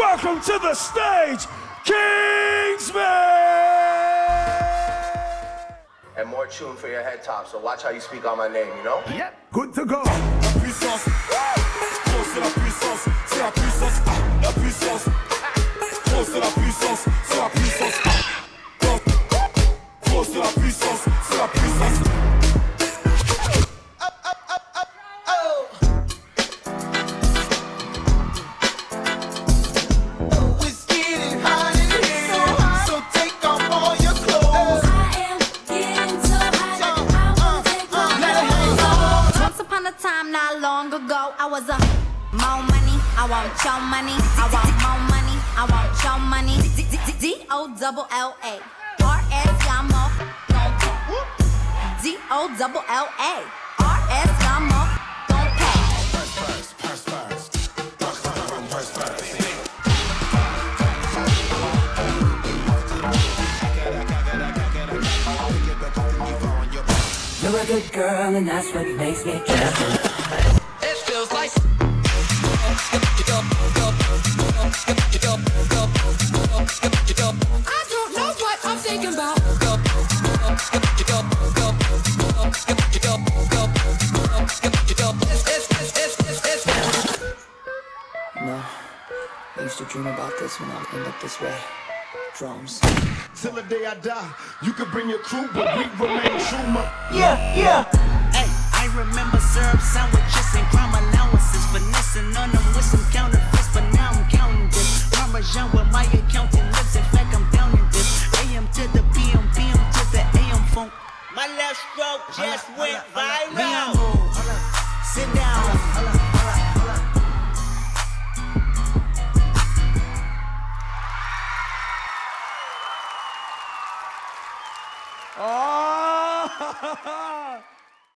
welcome to the stage, Kingsman! And more tune for your head top, so watch how you speak on my name, you know? Yep, good to go. Time, not long ago, I was a more money. I want your money. I want more money. I want your money. D O double L A. R S Yamo. D O double L A. R S Yamo. You're a good girl, and that's what makes me careful. It feels like I don't know what I'm thinking about. No, I used to dream about this when I end up this way. Drums. Till the day I die, you can bring your crew, but we remain true. My yeah, yeah. Hey, I remember syrup sandwiches and crime allowances. Finessing on them with some counterfeits, but now I'm counting this. Parmesan with my accounting lips. In fact, I'm down in this. AM to the PM, PM to the AM funk. My left stroke just went viral. 아!